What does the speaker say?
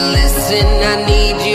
listen, I need you